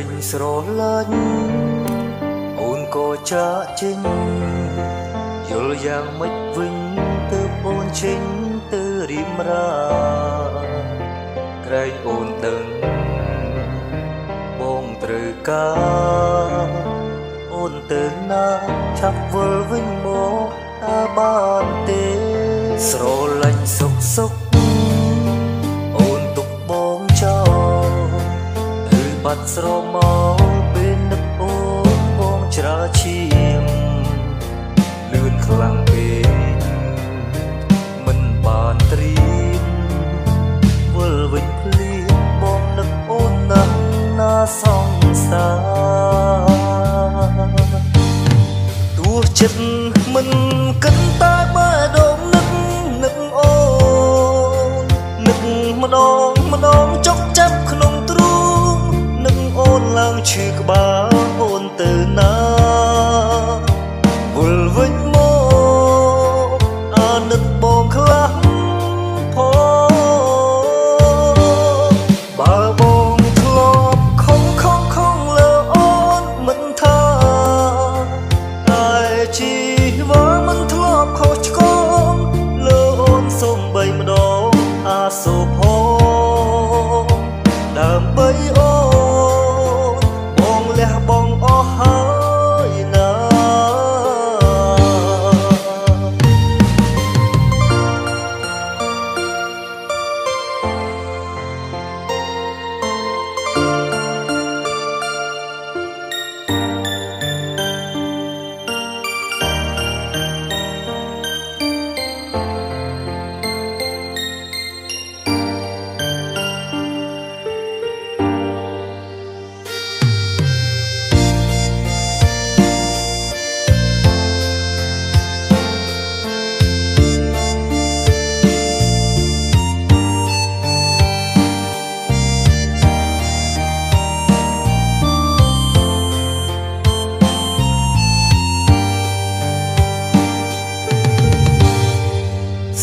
ពេញស្រឡាញ់អូនក៏ចាកចេញយល់យ៉ាងម៉េចវិញទើបអូនចេញទៅរៀមរាក្រែងអូនដឹងបងត្រូវការអូនទៅណាឆាប់វិលវិញមកតើបានទេស្រឡាញ់សុកសុក បាត់ស្រមកពេលនឹកអូនបងច្រើឈាមលឿនខ្លាំង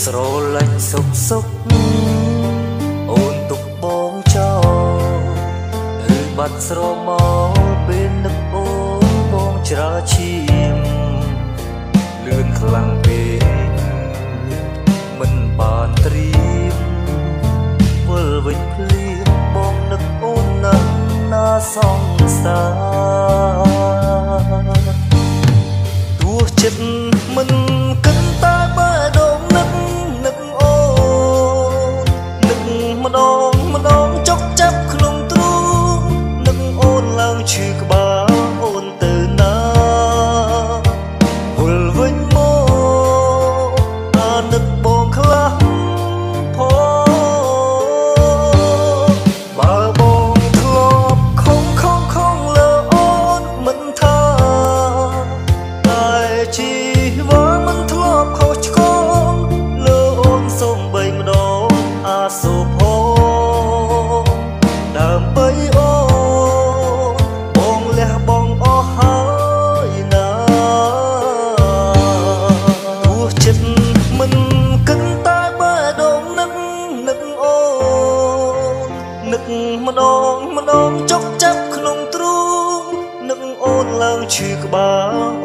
ស្រលាញ់សុកសុកអូនទុកបងចោលឬបាត់ស្រមោលពេលនឹកអូនបងច្រើឈាមលឿនខ្លាំងពេកមិនបានត្រៀមវិលវិញភ្លៀងបងនឹកអូនណាស់ណាសងសារទោះចិត្តមិន ឈឺ